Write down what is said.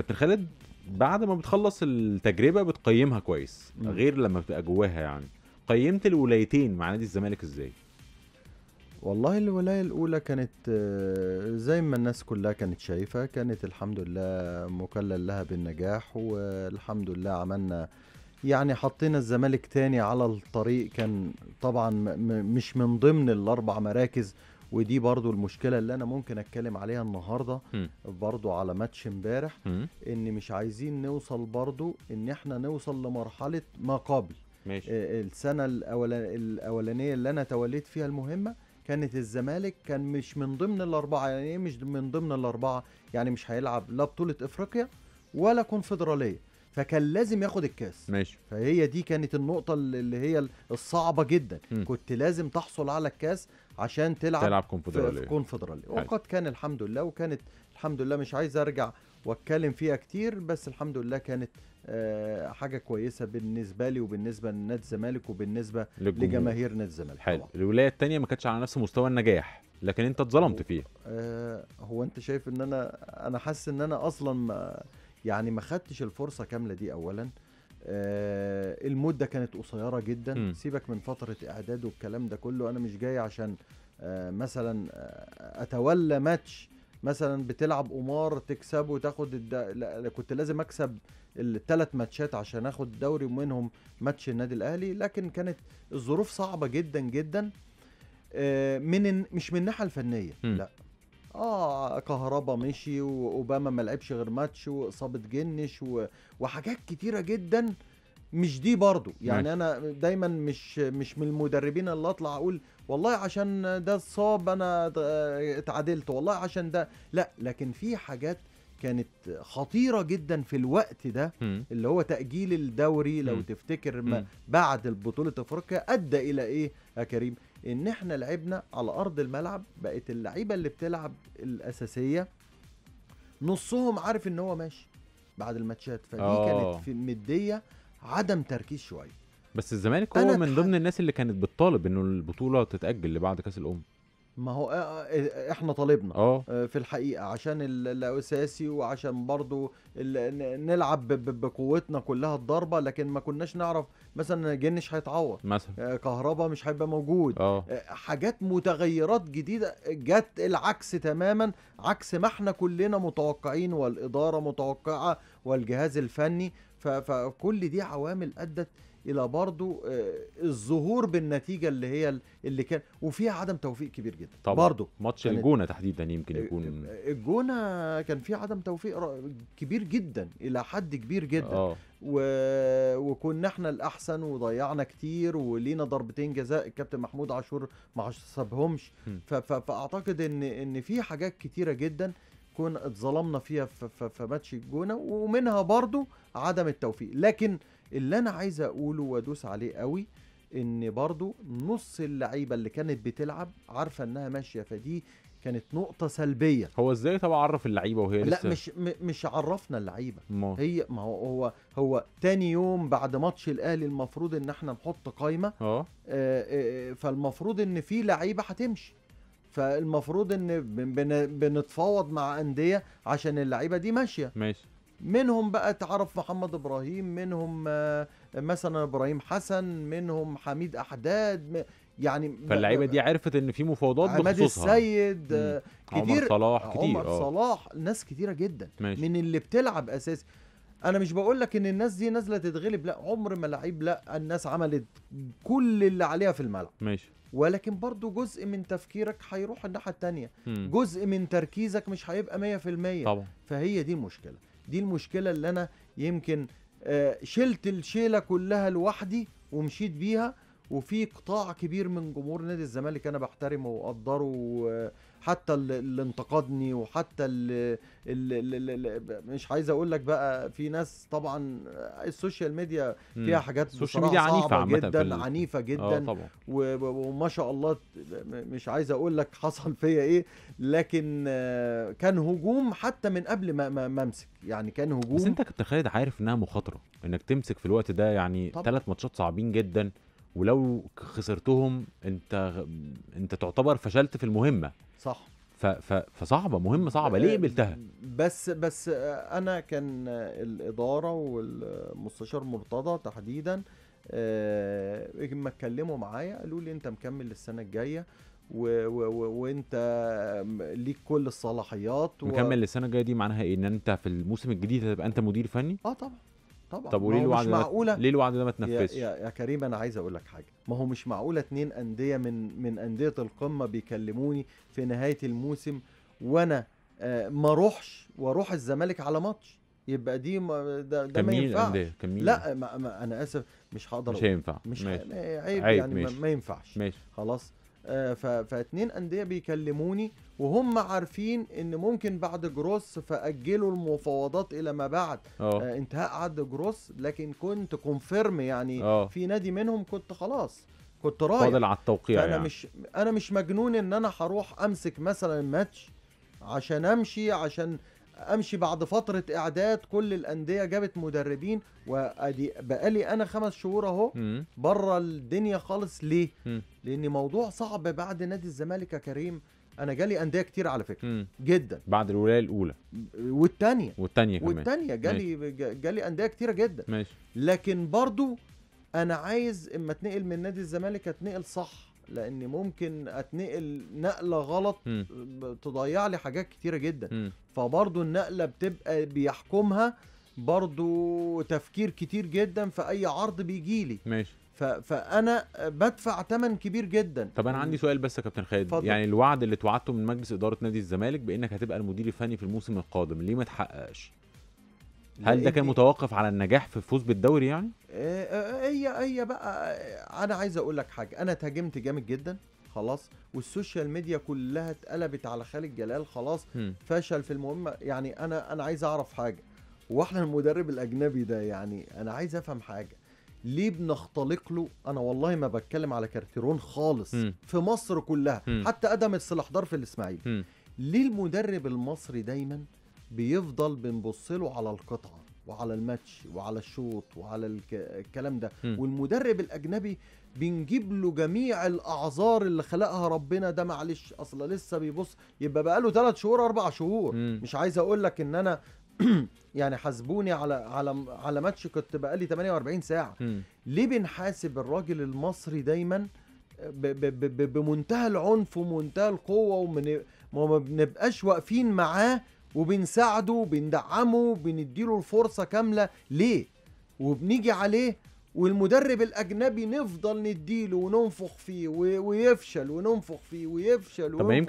كابتن خالد بعد ما بتخلص التجربة بتقيمها كويس مم. غير لما بتبقى جواها يعني قيمت الولايتين مع نادي الزمالك إزاي والله الولاية الأولى كانت آه، زي ما الناس كلها كانت شايفة كانت الحمد لله مكلل لها بالنجاح والحمد لله عملنا يعني حطينا الزمالك تاني على الطريق كان طبعا م- م- مش من ضمن الأربع مراكز ودي برضو المشكلة اللي أنا ممكن أتكلم عليها النهاردة مم. برضو على ماتش امبارح. إن مش عايزين نوصل برضو إن إحنا نوصل لمرحلة ما قبل ماشي آه، السنة الأولانية اللي أنا توليت فيها المهمة كانت الزمالك كان مش من ضمن الأربعة يعني إيه مش من ضمن الأربعة يعني مش هيلعب لا بطولة إفريقيا ولا كونفدرالية فكان لازم ياخد الكاس. ماشي. فهي دي كانت النقطة اللي هي الصعبة جدا. مم. كنت لازم تحصل على الكاس عشان تلعب تلعب كونفدرالية. كونفدرالية. وقد كان الحمد لله وكانت الحمد لله مش عايز أرجع وأتكلم فيها كتير بس الحمد لله كانت آه، حاجة كويسة بالنسبة لي وبالنسبة لنادي الزمالك وبالنسبة للجمهور. لجماهير نادي الزمالك. حلو. الولاية التانية ما كانتش على نفس مستوى النجاح لكن انت اتظلمت فيها. آه، هو انت شايف ان أنا أنا حاسس ان أنا أصلا ما يعني ما خدتش الفرصة كاملة دي اولا. آه، المدة كانت قصيرة جدا. مم. سيبك من فترة إعداد والكلام ده كله. أنا مش جاي عشان آه، مثلا آه، أتولى ماتش مثلا بتلعب قمار تكسبه وتاخد الد... لا كنت لازم أكسب الثلاث ماتشات عشان آخد الدوري ومنهم ماتش النادي الأهلي. لكن كانت الظروف صعبة جدا جدا آه، من مش من الناحية الفنية. مم. لا. آه كهربا مشي وأوباما ما لعبش غير ماتش واصابه جنش و... وحاجات كتيرة جدا مش دي برضو يعني ماشي. أنا دايما مش مش من المدربين اللي أطلع أقول والله عشان ده اتصاب أنا اتعادلت والله عشان ده لا لكن في حاجات كانت خطيرة جدا في الوقت ده. اللي هو تأجيل الدوري لو. تفتكر ما. بعد البطوله أفريقيا أدى إلى إيه يا كريم إن إحنا لعبنا على أرض الملعب بقت اللعيبة اللي بتلعب الأساسية نصهم عارف إن هو ماشي بعد الماتشات فدي آه. كانت في مدية عدم تركيز شوية بس الزمالك هو من ضمن الناس اللي كانت بتطالب إنه البطولة تتأجل لبعد كأس الأمم ما هو آه، آه، إحنا طالبنا آه. آه، في الحقيقة عشان ال- الأساسي وعشان برضو نلعب بقوتنا كلها الضربة لكن ما كناش نعرف مثلا جنش هيتعور مثلا. آه، كهربا مش هيبقى موجود آه. آه، حاجات متغيرات جديدة جت العكس تماما عكس ما إحنا كلنا متوقعين والإدارة متوقعة والجهاز الفني فكل دي عوامل أدت إلى برضو آه، الظهور بالنتيجة اللي هي ال- اللي كان وفيها عدم توفيق كبير جدا. طبعا. برضو ماتش الجونة تحديدا يمكن يكون. الجونة كان فيه عدم توفيق كبير جدا إلى حد كبير جدا. آه. و... وكنا إحنا الأحسن وضيعنا كتير ولينا ضربتين جزاء الكابتن محمود عاشور ما حسبهمش. ف... ف... فأعتقد إن إن في حاجات كتيرة جدا كنا اتظلمنا فيها في, في, في ماتش الجونة ومنها برضو عدم التوفيق. لكن اللي أنا عايز أقوله وأدوس عليه قوي إن برضو نص اللعيبة اللي كانت بتلعب عارفة إنها ماشية فدي كانت نقطة سلبية. هو إزاي طبعا عرف اللعيبة وهي لا لسه؟ مش م- مش عرفنا اللعيبة. هي ما هو هو هو تاني يوم بعد ماتش الأهلي المفروض إن إحنا نحط قايمة. آه. آه، آه، فالمفروض إن في لعيبة هتمشي. فالمفروض إن بن- بن- بنتفاوض مع أندية عشان اللعيبة دي ماشية. ماشي. منهم بقى تعرف محمد إبراهيم منهم آه، مثلا إبراهيم حسن منهم حميد أحداد يعني فاللعيبة دي عرفت إن في مفاوضات عماد بخصوصها. السيد آه، عمر كتير صلاح كتير عمر آه. صلاح ناس كتيرة جدا. ماشي. من اللي بتلعب اساسي أنا مش بقول لك إن الناس دي نازلة تتغلب لا عمر ما لعيب لا الناس عملت كل اللي عليها في الملعب. ماشي. ولكن برضو جزء من تفكيرك هيروح الناحية التانية. مم. جزء من تركيزك مش هيبقى 100% طبعا. فهي دي المشكلة دي المشكلة اللي أنا يمكن آه، شلت الشيلة كلها لوحدي ومشيت بيها وفي قطاع كبير من جمهور نادي الزمالك أنا بحترمه وأقدره حتى اللي انتقدني وحتى اللي, اللي, مش عايز أقول لك بقى في ناس طبعا آه، ال social media. فيها حاجات ال social media في جدا ال- عنيفة آه جدا طبعا و- وما شاء الله مش عايز أقول لك حصل فيا إيه لكن آه، كان هجوم حتى من قبل ما ما امسك يعني كان هجوم بس انت كابتن خالد عارف انها مخاطرة انك تمسك في الوقت ده يعني. ثلاث ماتشات صعبين جدا ولو خسرتهم انت انت تعتبر فشلت في المهمة. صح. ف... ف... فصعبة مهمة صعبة. ليه آه، قبلتها؟ بس بس آه، أنا كان آه، الإدارة والمستشار مرتضى تحديدا آه، لما اتكلموا معايا قالوا لي أنت مكمل للسنة الجاية و- و- وأنت ليك كل الصلاحيات و... مكمل السنة الجاية دي معناها إيه؟ إن أنت في الموسم الجديد هتبقى أنت مدير فني؟ آه طبعا. طبعا. طب وليه هو الوعد مش معقولة ليه الوعد ده ما يا, اتنفذش يا, يا كريم أنا عايز أقول لك حاجة. ما هو مش معقولة اتنين أندية من من أندية القمة بيكلموني في نهاية الموسم وأنا آه، ما أروحش وأروح الزمالك على ماتش. يبقى دي ما ده, ده ما ينفعش. الأندية؟ كان مين لا ما ما أنا آسف مش هقدر مش. هينفع. مش ماشي. عيب, عيب، يعني ما, ماشي. ما ينفعش. ماشي. خلاص؟ فاتنين أندية بيكلموني وهم عارفين إن ممكن بعد جروس فأجلوا المفاوضات إلى ما بعد. آه. آه، انتهاء عقد جروس لكن كنت confirm يعني آه. في نادي منهم كنت خلاص كنت رايح. فاضل على التوقيع فأنا يعني. مش أنا مش مجنون إن أنا هروح أمسك مثلا ماتش عشان أمشي عشان أمشي بعد فترة إعداد كل الأندية جابت مدربين وأدي بقالي أنا خمس شهور أهو. بره الدنيا خالص. ليه؟ مم. لأن موضوع صعب بعد نادي الزمالك يا كريم. أنا جالي أندية كتير على فكرة. مم. جدا. بعد الولاية الأولى. والتانية. والثانيه كمان. والتانية. جالي جالي أندية كتيرة جدا. ماشي. لكن برضو أنا عايز إما أتنقل من نادي الزمالك أتنقل صح. لأن ممكن أتنقل نقلة غلط. ب- تضيع لي حاجات كتيرة جدا مم. فبرضو النقلة بتبقى بيحكمها برضو تفكير كتير جدا في أي عرض بيجي لي ماشي ف... فأنا بدفع ثمن كبير جدا طب أنا عندي سؤال بس يا كابتن خالد اتفضل. يعني الوعد اللي اتوعدته من مجلس إدارة نادي الزمالك بأنك هتبقى المدير الفني في الموسم القادم ليه ما اتحققش هل ده كان متوقف على النجاح في الفوز بالدوري يعني؟ آه، آه، هي هي بقى آه، أنا عايز أقول لك حاجة. أنا اتهاجمت جامد جدا خلاص. وال social media كلها اتقلبت على خالد جلال خلاص. مم. فشل في المهمه يعني أنا أنا عايز أعرف حاجة. وإحنا المدرب الأجنبي ده يعني أنا عايز أفهم حاجة. ليه بنختلق له؟ أنا والله ما بتكلم على كارتيرون خالص مم. في مصر كلها. مم. حتى أدم السلاحدار في الإسماعيلي. ليه المدرب المصري دايما بيفضل بنبص له على القطعة وعلى الماتش وعلى الشوط وعلى الك... الكلام ده مم. والمدرب الأجنبي بنجيب له جميع الأعذار اللي خلقها ربنا ده معلش أصلا لسه بيبص يبقى بقاله ثلاث شهور أربع شهور مم. مش عايز أقول لك إن أنا يعني حاسبوني على على على ماتش كنت بقالي 48 ساعة مم. ليه بنحاسب الراجل المصري دايما ب ب ب ب بمنتهى العنف ومنتهى القوة ومن ما بنبقاش واقفين معاه وبنساعده وبندعمه وبنديله الفرصة كاملة. ليه؟ وبنيجي عليه والمدرب الأجنبي نفضل نديله وننفخ فيه ويفشل وننفخ فيه ويفشل طب يمكن